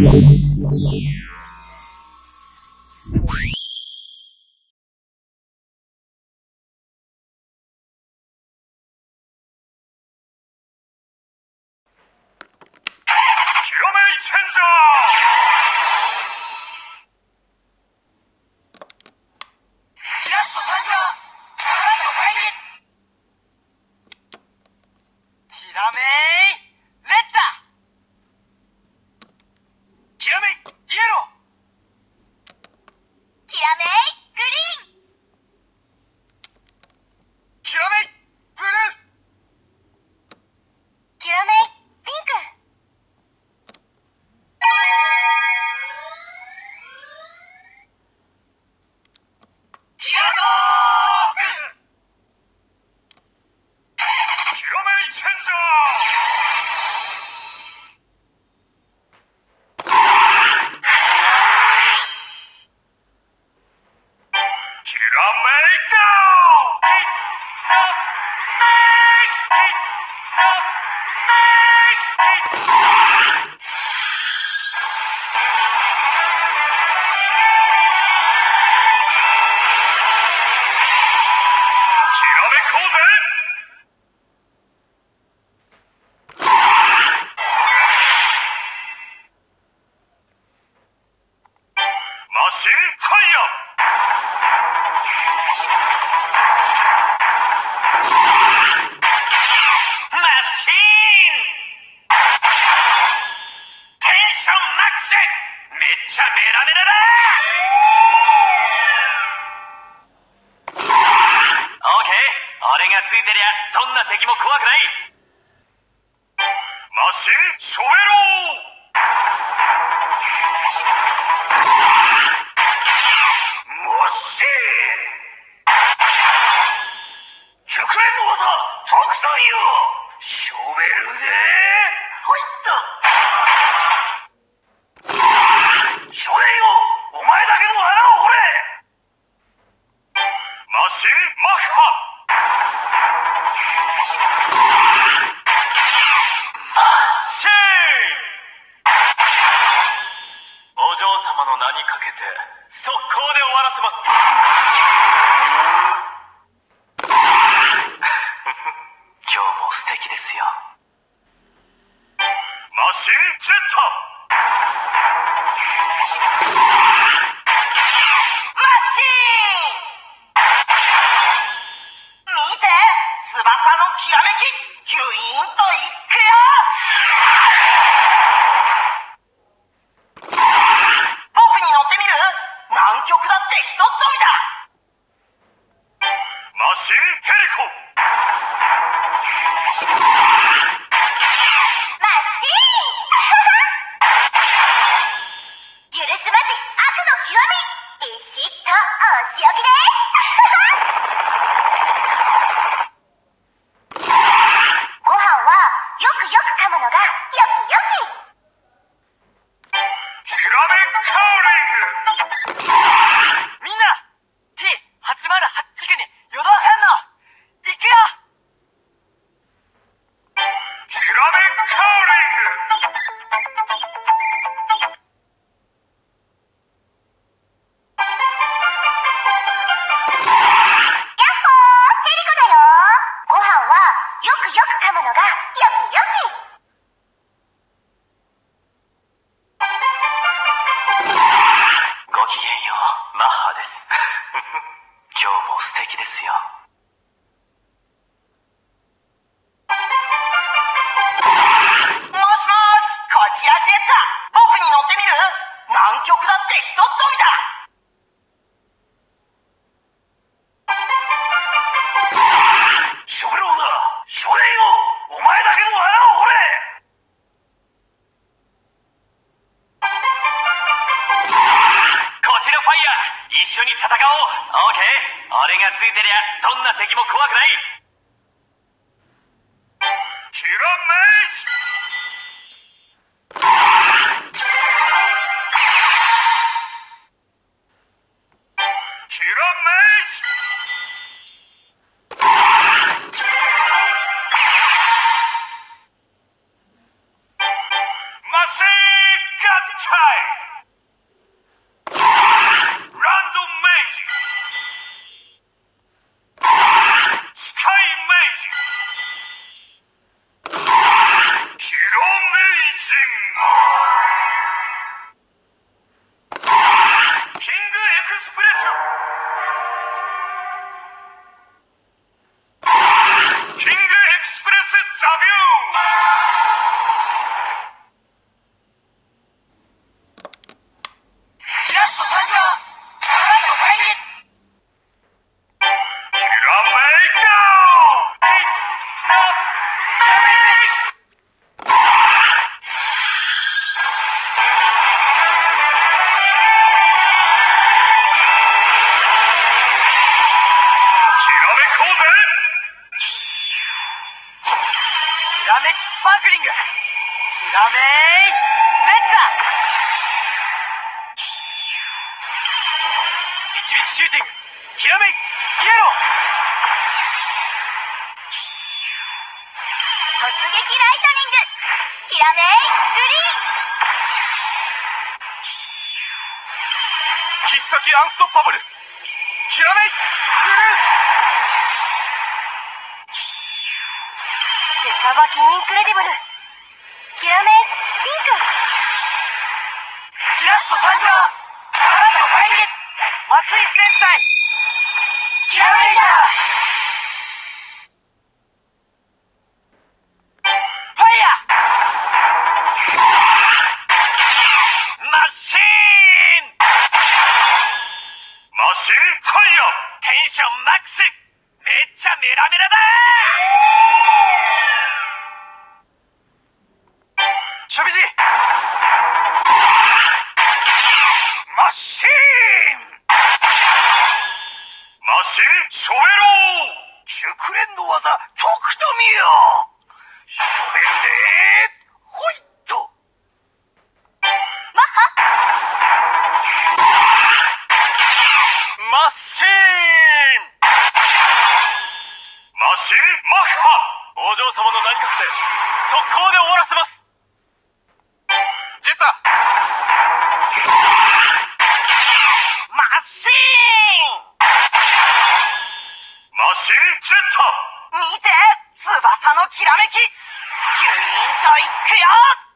Yeah. 行。曲だってひとっ飛びだ。オーケー。俺がついてりゃどんな敵も怖くない。キラメイ先アンストッパブル。きらめい。クル手さばきインクレディブル。きらめいピンク。キラッと参上カラッと解決。麻酔全体。キラメイジャー。ちゃメラメラだー。守備陣見て翼のきらめき。ギュイーンといくよ。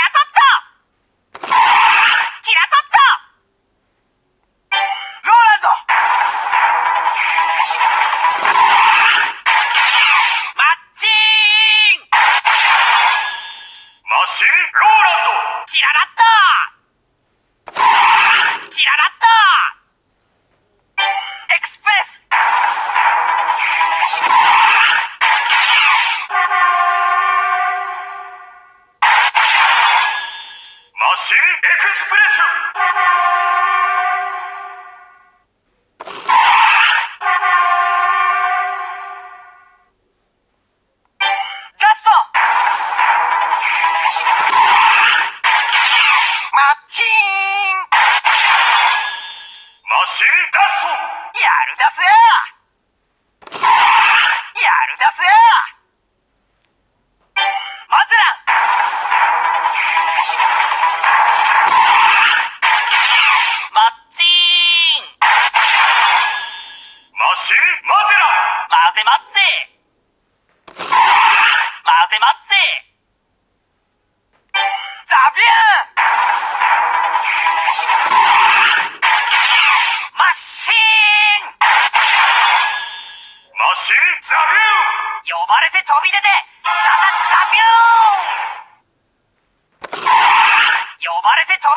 Wait, I thought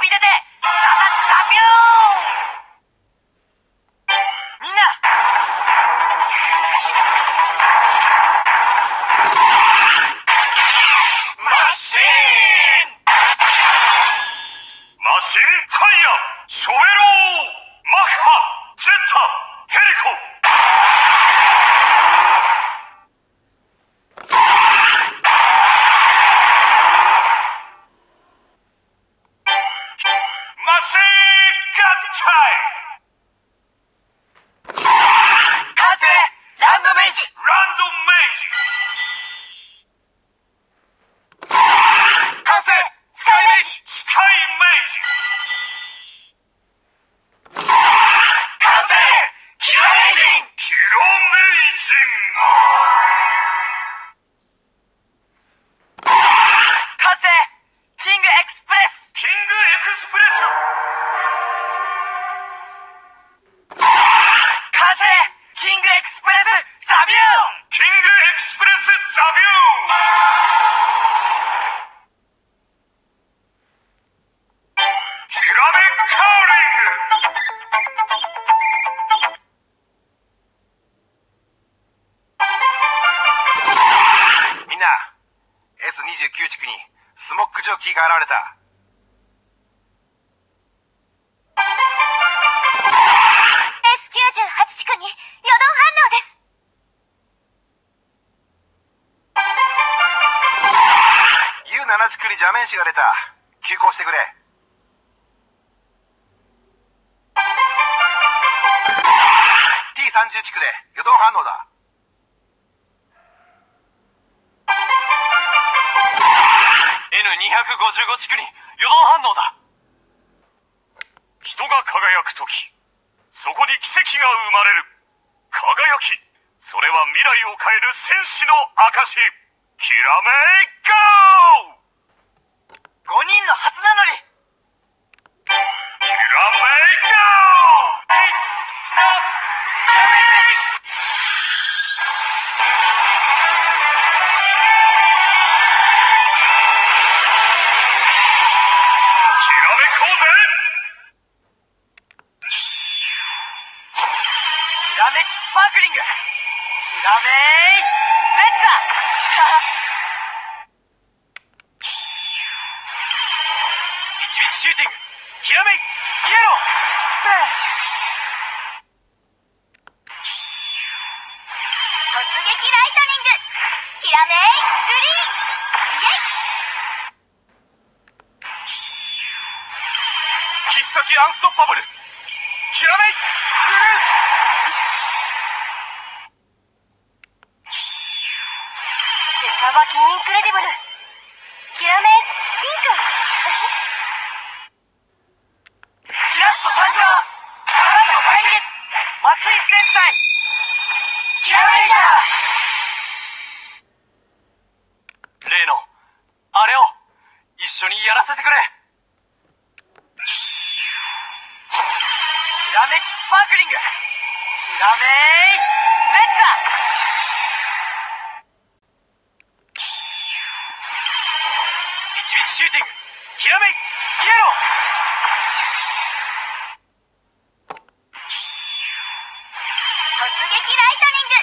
び出て。邪面師が出た。急行してくれ。T30 地区で予動反応だ。N255 地区に予動反応だ。人が輝く時そこに奇跡が生まれる。輝きそれは未来を変える戦士の証きらめめいキラメイブルー手さばき incredible キラメイピンクーキラッと参上カラッと解決魔進戦隊キラメイジャー例のあれを一緒にやらせてくれきらめきスパークリングきらめいレッダ一撃シューティングきらめいイエロー突撃ライトニング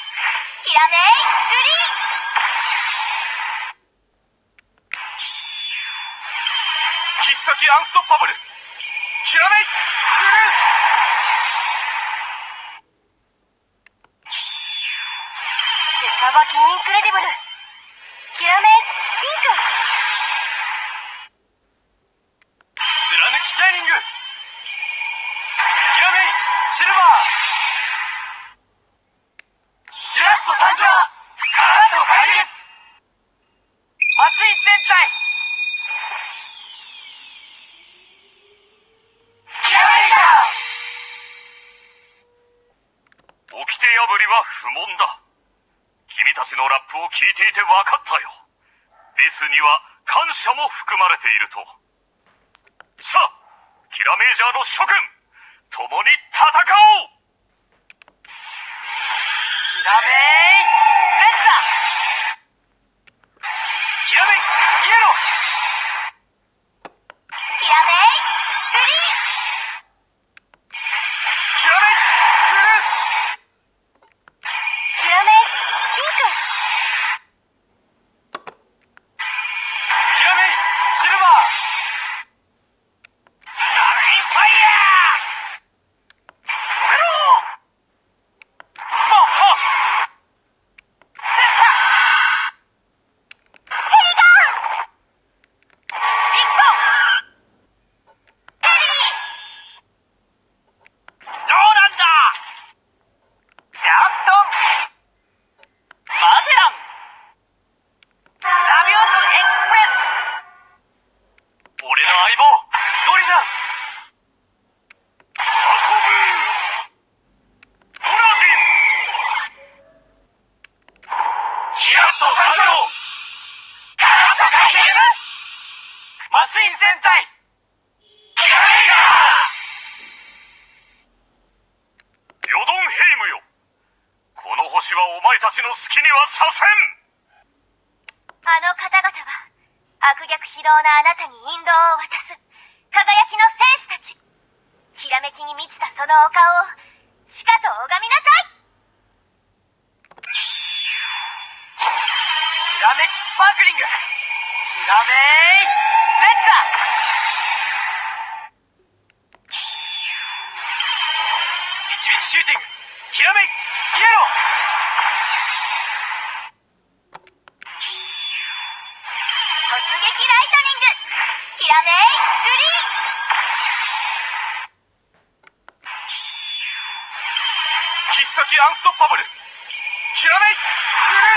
きらめいグリーン必殺 unstoppable。キラメイブルー手さばき incredible キラメイピンクー貫き shining キラメイシルバーキラッと参上カラッと解決麻酔全体きらめいじゃ掟破りは不問だ。君たちのラップを聞いていて分かったよ。リスには感謝も含まれていると。さあキラメージャーの諸君共に戦おう。キラメイ私はお前たちの好きにはさせん。あの方々は悪逆非道なあなたに引導を渡す輝きの戦士たち。ひらめきに満ちたそのお顔をしかと拝みなさい。ひらめきスパークリング。ひらめいレッだ一撃シューティング。ひらめいイエロー知らない。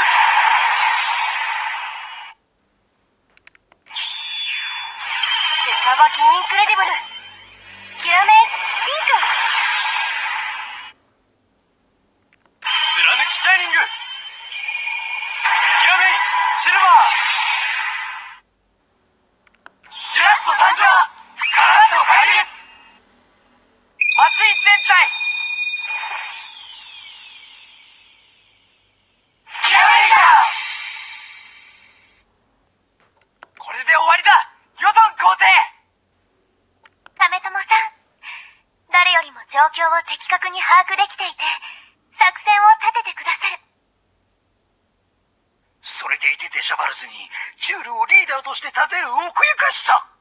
にジュールをリーダーとして立てる奥ゆかしさ。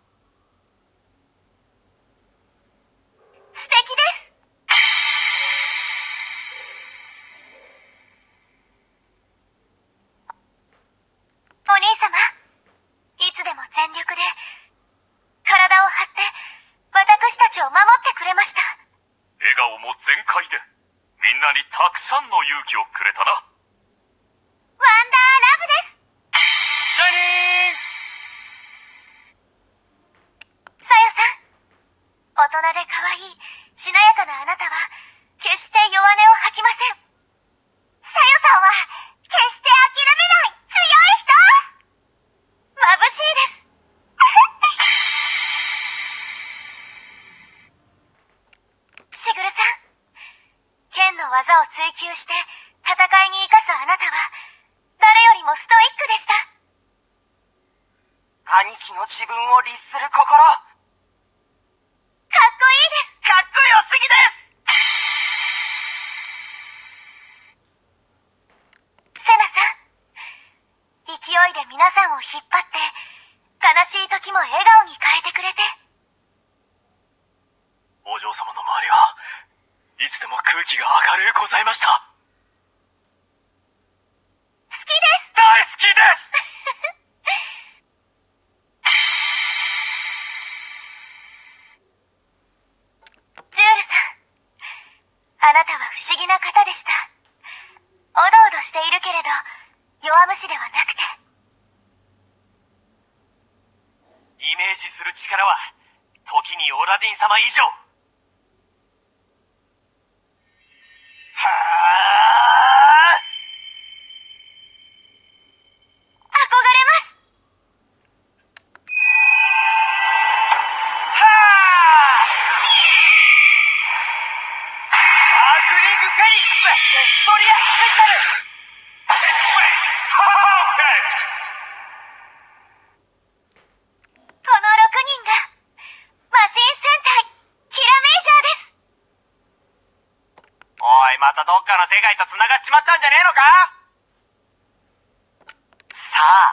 究して戦いに生かすあなたは誰よりもストイックでした。兄貴の自分を律するジュールさんあなたは不思議な方でした。おどおどしているけれど、弱虫ではなくて。イメージする力は、時にオラディン様以上またどっかの世界と繋がっちまったんじゃねえのか？さあ。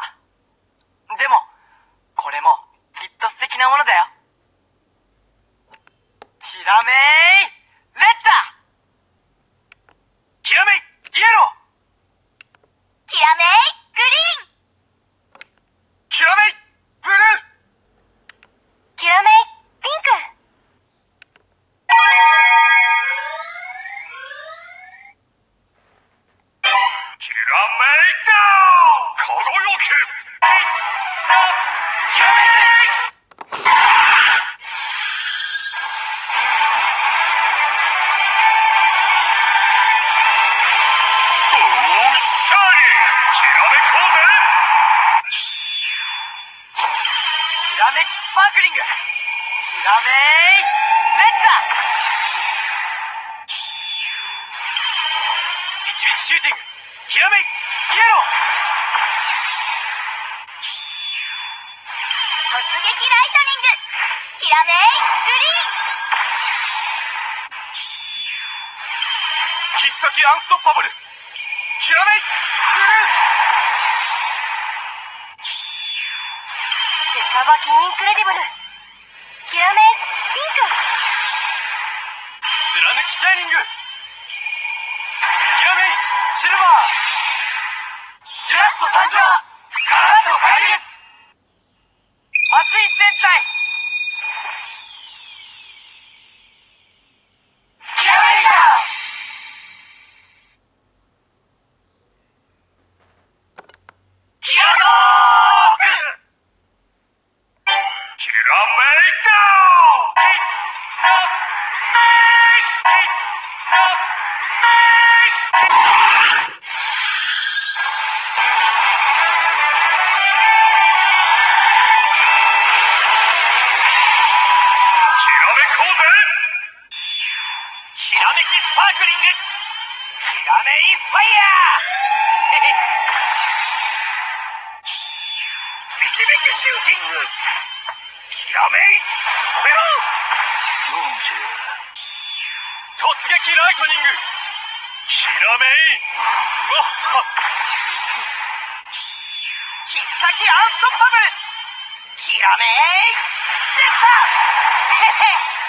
さばきインク貫き shining。キラメイシルバー。キラッと参上カラッと解決。魔進戦隊。ひらめきスパークリングひらめいファイヤー導きシューティングひらめいしゃべろう突撃ライトニングひらめいマッハ必殺アンストッパブルひらめいジェッタへへ